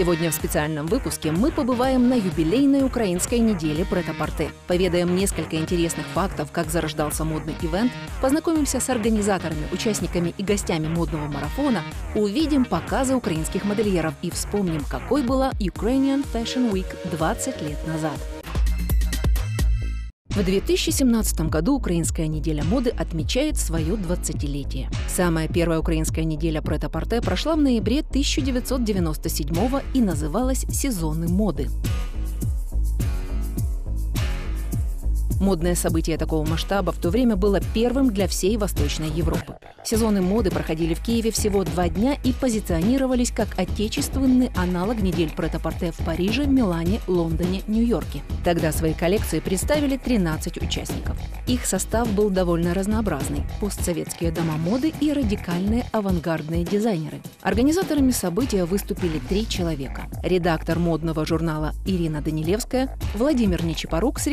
Сегодня в специальном выпуске мы побываем на юбилейной украинской неделе пret-а-порте. Поведаем несколько интересных фактов, как зарождался модный ивент, познакомимся с организаторами, участниками и гостями модного марафона, увидим показы украинских модельеров и вспомним, какой была Ukrainian Fashion Week 20 лет назад. В 2017 году Украинская неделя моды отмечает свое 20-летие. Самая первая украинская неделя прет-а-порте прошла в ноябре 1997 и называлась «Сезоны моды». Модное событие такого масштаба в то время было первым для всей Восточной Европы. Сезоны моды проходили в Киеве всего два дня и позиционировались как отечественный аналог недель претапорте в Париже, Милане, Лондоне, Нью-Йорке. Тогда свои коллекции представили 13 участников. Их состав был довольно разнообразный – постсоветские дома моды и радикальные авангардные дизайнеры. Организаторами события выступили три человека. Редактор модного журнала Ирина Данилевская, Владимир Нечипорук с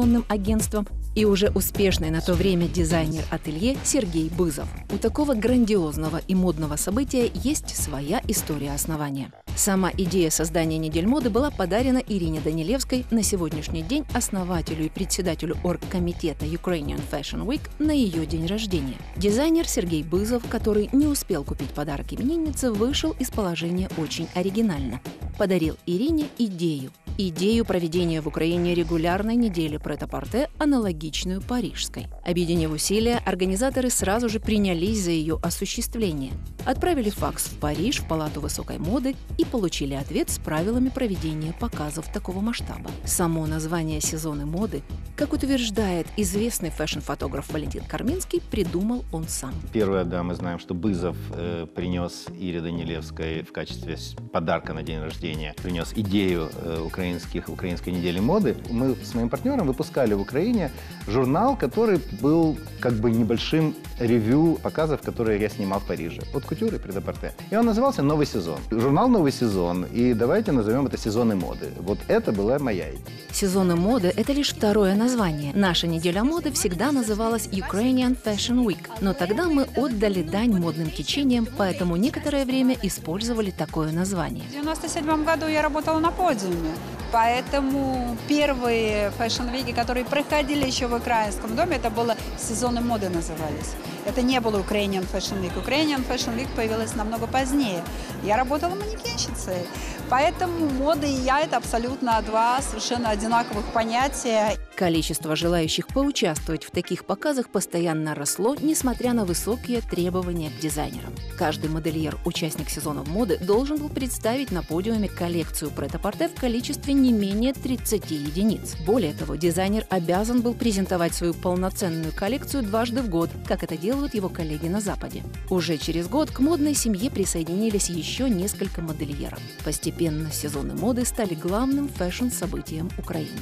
рекламно-информационным агентством и уже успешный на то время дизайнер ателье Сергей Бызов. У такого грандиозного и модного события есть своя история основания. Сама идея создания недель моды была подарена Ирине Данилевской на сегодняшний день основателю и председателю оргкомитета Ukrainian Fashion Week на ее день рождения. Дизайнер Сергей Бызов, который не успел купить подарок имениннице, вышел из положения очень оригинально. Подарил Ирине идею идею проведения в Украине регулярной недели прет-а-порте, аналогичную парижской. Объединив усилия, организаторы сразу же принялись за ее осуществление. Отправили факс в Париж, в Палату высокой моды и получили ответ с правилами проведения показов такого масштаба. Само название «Сезоны моды», как утверждает известный фэшн-фотограф Валентин Карминский, придумал он сам. Первое, да, мы знаем, что Бызов э, принес Ире Данилевской в качестве подарка на день рождения, принес идею э, украинских, украинской недели моды. Мы с моим партнером выпускали в Украине журнал, который был как бы небольшим ревью показов, которые я снимал в Париже. От кутюры предапорте. И он назывался «Новый сезон». Журнал «Новый сезон». И давайте назовем это «Сезоны моды». Вот это была моя идея. Сезоны моды – это лишь второе название. Наша неделя моды всегда называлась Ukrainian Fashion Week. Но тогда мы отдали дань модным течениям, поэтому некоторое время использовали такое название. В 97 году я работала на подиуме. Поэтому первые fashion week и, которые проходили еще в украинском доме, это было сезоны моды назывались. Это не было Ukrainian Fashion Week. Ukrainian Fashion Week появилась намного позднее. Я работала манекенщицей. Поэтому мода и я – это абсолютно два совершенно одинаковых понятия. Количество желающих поучаствовать в таких показах постоянно росло, несмотря на высокие требования к дизайнерам. Каждый модельер, участник сезонов моды, должен был представить на подиуме коллекцию прет-а-порте в количестве не менее 30 единиц. Более того, дизайнер обязан был презентовать свою полноценную коллекцию дважды в год, как это делают его коллеги на Западе. Уже через год к модной семье присоединились еще несколько модельеров. Постепенно сезоны моды стали главным фэшн-событием Украины.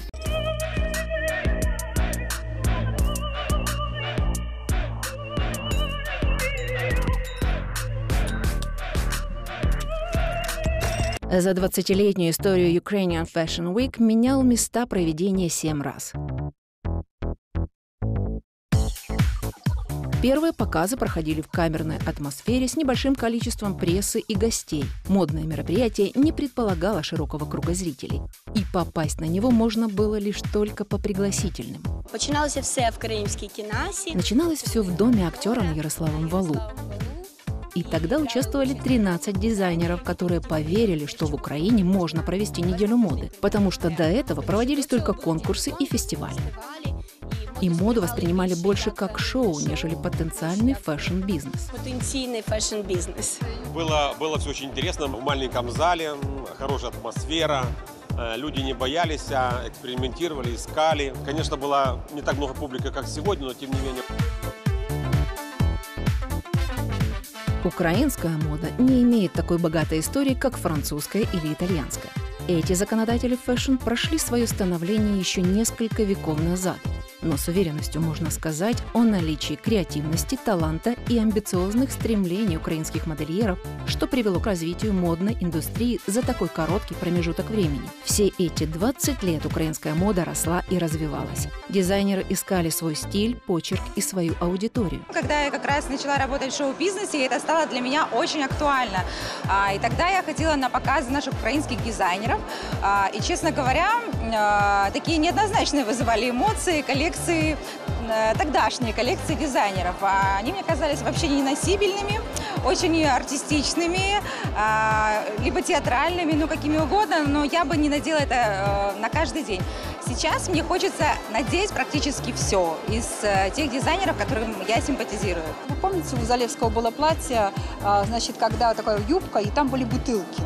За 20-летнюю историю Ukrainian Fashion Week менял места проведения семь раз. Первые показы проходили в камерной атмосфере с небольшим количеством прессы и гостей. Модное мероприятие не предполагало широкого круга зрителей. И попасть на него можно было лишь только по пригласительным. Начиналось все в Крымской кинасе. Начиналось все в доме актера Ярославом Валу. И тогда участвовали 13 дизайнеров, которые поверили, что в Украине можно провести неделю моды, потому что до этого проводились только конкурсы и фестивали и моду воспринимали больше как шоу, нежели потенциальный fashion-бизнес. Потенциальный фэшн-бизнес. Было, было все очень интересно в маленьком зале, хорошая атмосфера. Э, люди не боялись, а экспериментировали, искали. Конечно, было не так много публики, как сегодня, но тем не менее. Украинская мода не имеет такой богатой истории, как французская или итальянская. Эти законодатели fashion прошли свое становление еще несколько веков назад – Но с уверенностью можно сказать о наличии креативности, таланта и амбициозных стремлений украинских модельеров, что привело к развитию модной индустрии за такой короткий промежуток времени. Все эти 20 лет украинская мода росла и развивалась. Дизайнеры искали свой стиль, почерк и свою аудиторию. Когда я как раз начала работать в шоу-бизнесе, это стало для меня очень актуально. А, и тогда я ходила на показы наших украинских дизайнеров. А, и, честно говоря, а, такие неоднозначные вызывали эмоции, коллекции, э, тогдашние коллекции дизайнеров. А Они мне казались вообще неносибельными, очень артистичными, а, либо театральными, ну какими угодно, но я бы не надела это э, на каждый день. Сейчас мне хочется надеть практически все из э, тех дизайнеров, которым я симпатизирую. Вы помните, у Залевского было платье, а, значит, когда такая юбка, и там были бутылки.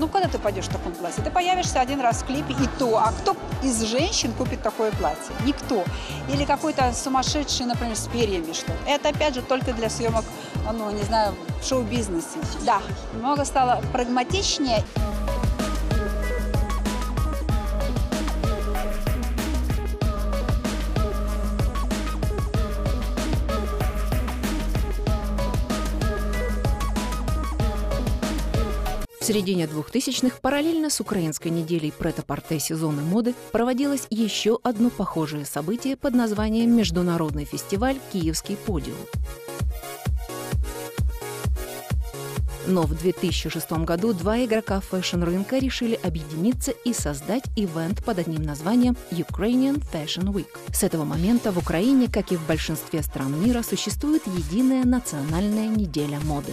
Ну, когда ты пойдешь в таком платье? Ты появишься один раз в клипе, и то. А кто из женщин купит такое платье? Никто. Или какой-то сумасшедший, например, с перьями что Это, опять же, только для съемок, ну, не знаю, в шоу-бизнесе. Да, много стало прагматичнее. В середине 2000-х параллельно с украинской неделей прет-а-порте сезона моды проводилось еще одно похожее событие под названием Международный фестиваль «Киевский подиум». Но в 2006 году два игрока fashion-рынка решили объединиться и создать ивент под одним названием Ukrainian Fashion Week. С этого момента в Украине, как и в большинстве стран мира, существует единая национальная неделя моды.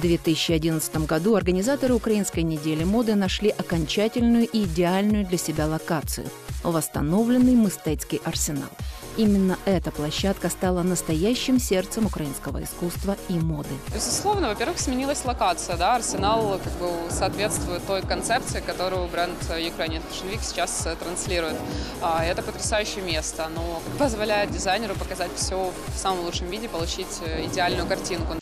В 2011 году организаторы Украинской недели моды нашли окончательную и идеальную для себя локацию – восстановленный Мыстецкий арсенал. Именно эта площадка стала настоящим сердцем украинского искусства и моды. Безусловно, во-первых, сменилась локация, да, Арсенал как бы соответствует той концепции, которую бренд Ukrainian Fashion Week сейчас э, транслирует. А, Это потрясающее место, оно позволяет дизайнеру показать все в самом лучшем виде, получить э, идеальную картинку.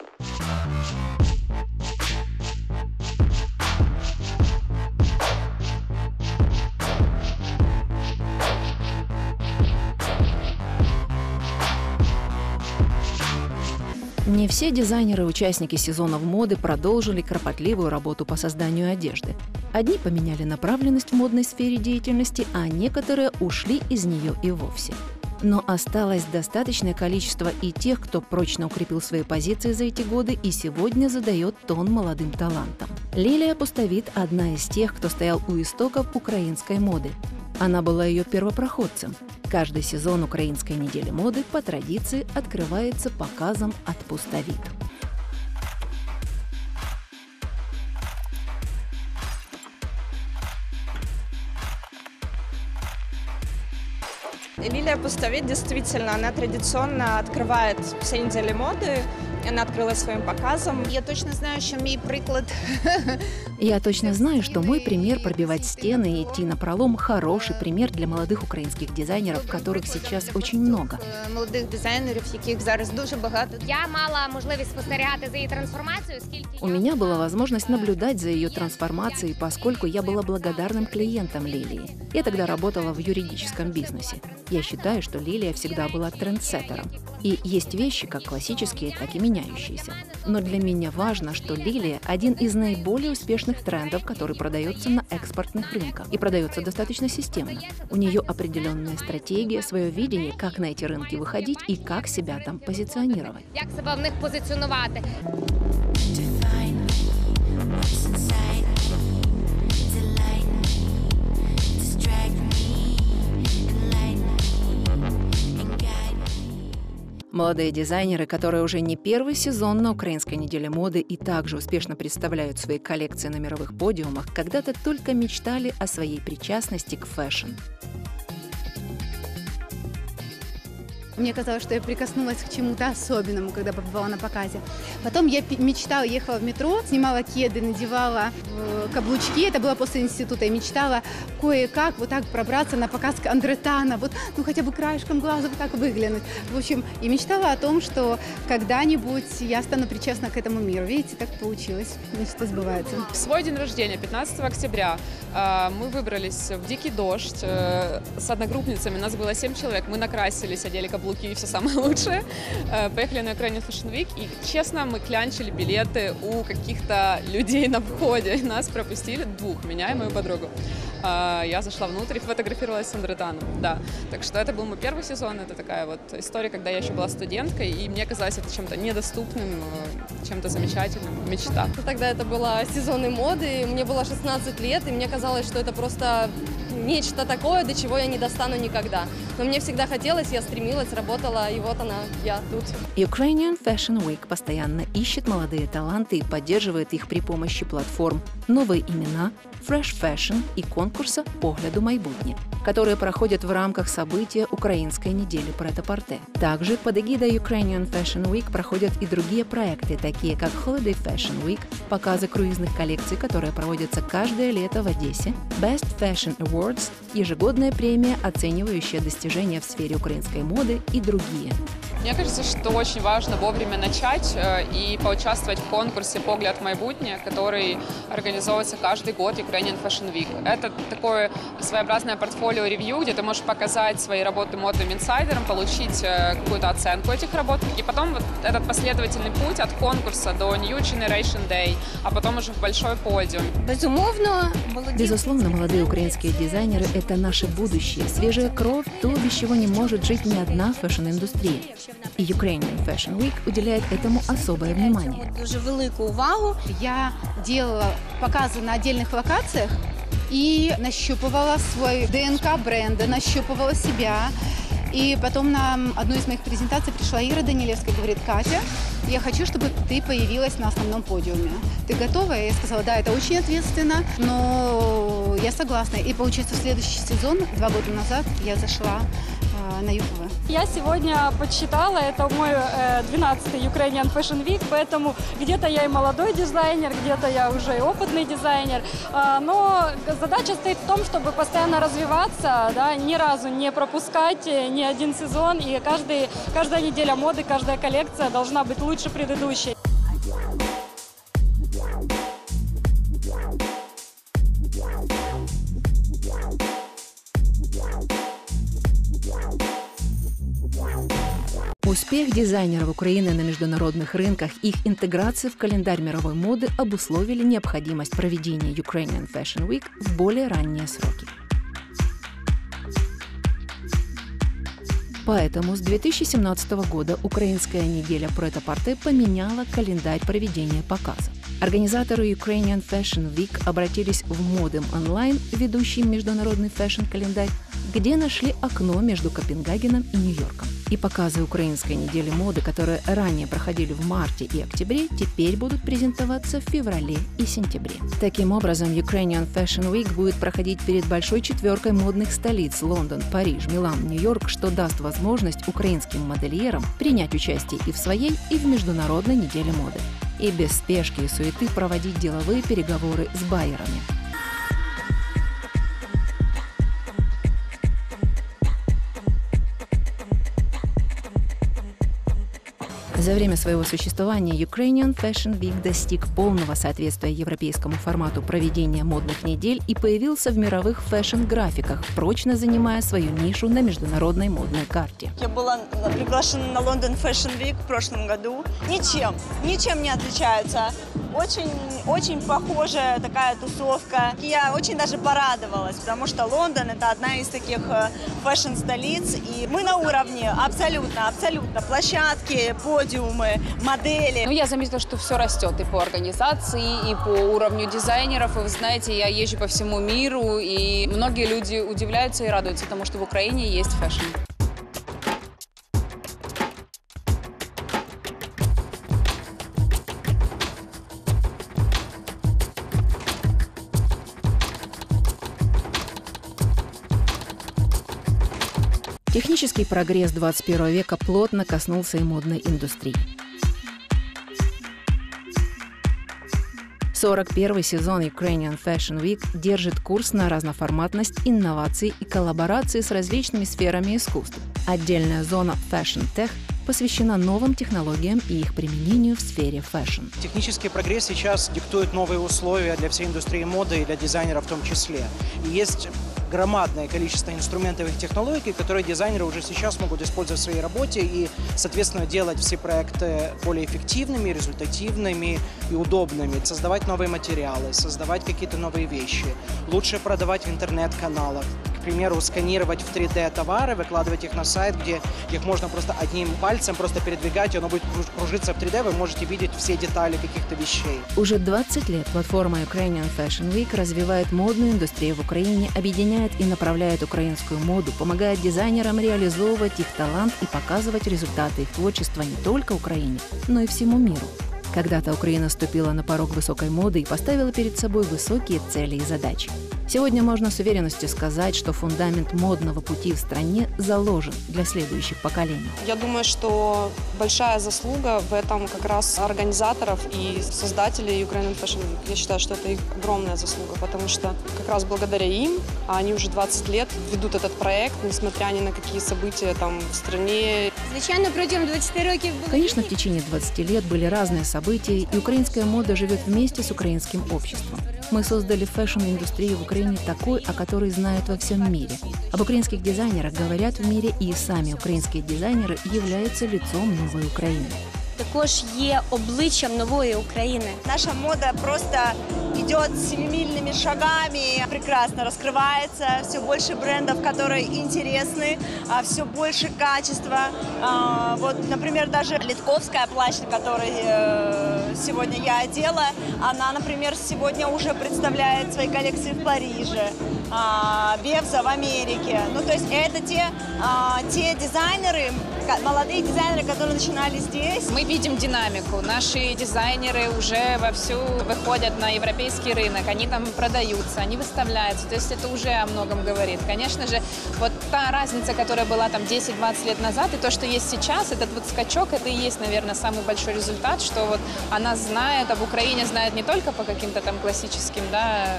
Не все дизайнеры-участники сезонов моды продолжили кропотливую работу по созданию одежды. Одни поменяли направленность в модной сфере деятельности, а некоторые ушли из нее и вовсе. Но осталось достаточное количество и тех, кто прочно укрепил свои позиции за эти годы и сегодня задает тон молодым талантам. Лилия Пустовит – одна из тех, кто стоял у истоков украинской моды. Она была ее первопроходцем. Каждый сезон украинской недели моды по традиции открывается показом от Пустовит. Лилия Пустовит действительно, она традиционно открывает все недели моды Она открыла своим показом. Я точно знаю, що мій приклад Я точно знаю, что мой пример пробивать стены и идти на пролом – хороший пример для молодых украинских дизайнеров, которых сейчас очень много. е, молодих дизайнерів, яких зараз дуже багато. Я мала можливість спостерігати за її трансформацією, скільки У меня была возможность наблюдать за ее трансформацией, поскольку я была благодарным клиентом Лилии. Я тогда работала в юридическом бизнесе. Я считаю, что Лилия всегда была трендсеттером. И есть вещи, как классические, так и меняющиеся. Но для меня важно, что Лилия – один из наиболее успешных трендов, который продается на экспортных рынках. И продается достаточно системно. У нее определенная стратегия, свое видение, как на эти рынки выходить и как себя там позиционировать. як себе в них позиціонувати. Молодые дизайнеры, которые уже не первый сезон на украинской неделе моды и также успешно представляют свои коллекции на мировых подиумах, когда-то только мечтали о своей причастности к fashion. Мне казалось, что я прикоснулась к чему-то особенному, когда побывала на показе. Потом я мечтала, ехала в метро, снимала кеды, надевала э, каблучки. Это было после института. И мечтала кое-как вот так пробраться на показ Андре Тана. Вот, ну, хотя бы краешком глаза вот так выглянуть. В общем, и мечтала о том, что когда-нибудь я стану причастна к этому миру. Видите, так получилось. Мечта сбывается. В свой день рождения, 15 октября, э, мы выбрались в дикий дождь э, с одногруппницами. Нас было 7 человек. Мы накрасились, одели каблуки и все самое лучшее. Э, поехали на Ukrainian Fashion Week. И, честно, мы клянчили билеты у каких-то людей на входе. Нас пропустили двух, меня и мою подругу. Я зашла внутрь и фотографировалась с Андретаном. Да. Так что это был мой первый сезон. Это такая вот история, когда я еще была студенткой, и мне казалось это чем-то недоступным, чем-то замечательным, мечта. Тогда это была сезонной моды, мне было 16 лет, и мне казалось, что это просто нечто такое, до чего я не достану никогда. Но мне всегда хотелось, я стремилась, работала, и вот она, я тут. Ukrainian Fashion Week постоянно ищет молодые таланты и поддерживает их при помощи платформ «Новые имена», Fresh Fashion и конкурса «Погляду майбутнє», которые проходят в рамках события Украинской недели прет-а-порте. Также под эгидой Ukrainian Fashion Week проходят и другие проекты, такие как Holiday Fashion Week, показы круизных коллекций, которые проводятся каждое лето в Одессе, Best Fashion Awards, ежегодная премия, оценивающая достижения в сфере украинской моды и другие. Мне кажется, что очень важно вовремя начать э, и поучаствовать в конкурсе «Погляд майбутнее», который организовывается каждый год Ukrainian Fashion Week. Это такое своеобразное portfolio review, где ты можешь показать свои работы модным инсайдерам, получить э, какую-то оценку этих работ, и потом вот этот последовательный путь от конкурса до New Generation Day, а потом уже в большой подиум. Безумовно, Безусловно, молодые украинские дизайнеры – это наше будущее, свежая кровь, то, без чего не может жить ни одна fashion-индустрия. И Ukrainian Fashion Week уделяет этому особое внимание. Дуже велику увагу. Я делала показы на отдельных локациях и нащупывала свой ДНК бренда, нащупывала себя. И потом на одну из моих презентаций пришла Ира Данилевская говорит, Катя, я хочу, чтобы ты появилась на основном подиуме. Ты готова? Я сказала, да, это очень ответственно, но я согласна. И получается, в следующий сезон, два года назад, я зашла на Юхово. Я сегодня подсчитала, это мой 12-й э, Ukrainian Fashion Week, поэтому где-то я и молодой дизайнер, где-то я уже и опытный дизайнер. А, но задача стоит в том, чтобы постоянно развиваться, да, ни разу не пропускать э, ни один сезон, и каждый, каждая неделя моды, каждая коллекция должна быть лучше предыдущей. Успех дизайнеров Украины на международных рынках, их интеграция в календарь мировой моды обусловили необходимость проведения Ukrainian Fashion Week в более ранние сроки. Поэтому с 2017 года украинская неделя Прета-Порте поменяла календарь проведения показов. Организаторы Ukrainian Fashion Week обратились в Модем онлайн, ведущий международный фэшн-календарь, где нашли окно между Копенгагеном и Нью-Йорком. И показы украинской недели моды, которые ранее проходили в марте и октябре, теперь будут презентоваться в феврале и сентябре. Таким образом, Ukrainian Fashion Week будет проходить перед большой четверкой модных столиц Лондон, Париж, Милан, Нью-Йорк, что даст возможность украинским модельерам принять участие и в своей, и в международной неделе моды. И без спешки и суеты проводить деловые переговоры с байерами. За время своего существования Ukrainian Fashion Week достиг полного соответствия европейскому формату проведения модных недель и появился в мировых фэшн-графиках, прочно занимая свою нишу на международной модной карте. Я была приглашена на Лондон Fashion Week в прошлом году. Ничем, ничем не отличается очень, очень похожая такая тусовка. Я очень даже порадовалась, потому что Лондон это одна из таких э, fashion-столиц, и мы на уровне абсолютно, абсолютно. Площадки, подиумы, модели. Ну, я заметила, что все растет и по организации, и по уровню дизайнеров. И вы знаете, я езжу по всему миру, и многие люди удивляются и радуются тому, что в Украине есть fashion. Технический прогресс 21 века плотно коснулся и модной индустрии. 41 сезон Ukrainian Fashion Week держит курс на разноформатность, инновации и коллаборации с различными сферами искусств. Отдельная зона Fashion Tech посвящена новым технологиям и их применению в сфере fashion. Технический прогресс сейчас диктует новые условия для всей индустрии моды и для дизайнеров в том числе. И есть громадное количество инструментов и технологий, которые дизайнеры уже сейчас могут использовать в своей работе и, соответственно, делать все проекты более эффективными, результативными и удобными, создавать новые материалы, создавать какие-то новые вещи, лучше продавать в интернет-каналах, примеру, сканировать в 3D товары, выкладывать их на сайт, где их можно просто одним пальцем просто передвигать, и оно будет кружиться в 3D, вы можете видеть все детали каких-то вещей. Уже 20 лет платформа Ukrainian Fashion Week развивает модную индустрию в Украине, объединяет и направляет украинскую моду, помогает дизайнерам реализовывать их талант и показывать результаты их творчества не только Украине, но и всему миру. Когда-то Украина ступила на порог высокой моды и поставила перед собой высокие цели и задачи. Сегодня можно с уверенностью сказать, что фундамент модного пути в стране заложен для следующих поколений. Я думаю, что большая заслуга в этом как раз организаторов и создателей Ukrainian Fashion Week. Я считаю, что это их огромная заслуга, потому что как раз благодаря им, а они уже 20 лет ведут этот проект, несмотря ни на какие события там в стране. Звичайно, протягом 20 років Конечно, в течение 20 лет были разные события, и украинская мода живет вместе с украинским обществом. Мы создали фэшн-индустрию в Украине такой, о которой знают во всем мире. Об украинских дизайнерах говорят в мире, и сами украинские дизайнеры являются лицом новой Украины. Також є обличчям нової України. Наша мода просто идет семимильными шагами, прекрасно раскрывается, все больше брендов, которые интересны, а, все больше качества. А, Вот, например, даже Литковская плащ, который э, сегодня я одела, она, например, сегодня уже представляет свои коллекции в Париже, а, Бевза в Америке. Ну, то есть это те, а, те дизайнеры, молодые дизайнеры, которые начинали здесь. Мы видим динамику. Наши дизайнеры уже вовсю выходят на европейский рынок, они там продаются, они выставляются. То есть это уже о многом говорит. Конечно же, вот та разница, которая была там 10-20 лет назад, и то, что есть сейчас, этот вот скачок, это и есть, наверное, самый большой результат, что вот она знает, об Украине знает не только по каким-то там классическим, да,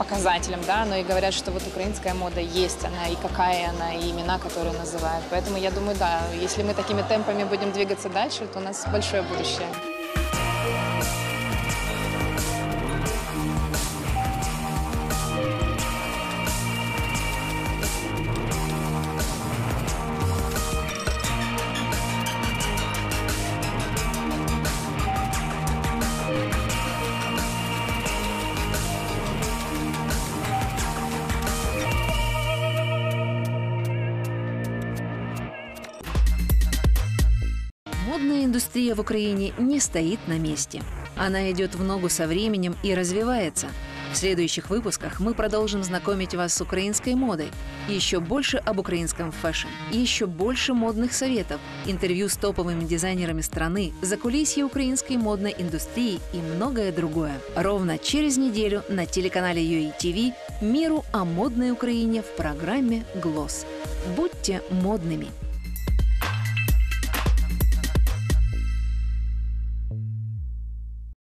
показателям, да, но и говорят, что вот украинская мода есть, она и какая она, и имена, которые называют. Поэтому я думаю, да, если мы такими темпами будем двигаться дальше, то у нас большое будущее. Модная индустрия в Украине не стоит на месте. Она идет в ногу со временем и развивается. В следующих выпусках мы продолжим знакомить вас с украинской модой. Еще больше об украинском fashion. Еще больше модных советов, интервью с топовыми дизайнерами страны, закулисье украинской модной индустрии и многое другое. Ровно через неделю на телеканале UATV «Миру о модной Украине» в программе «GLOSS». Будьте модными!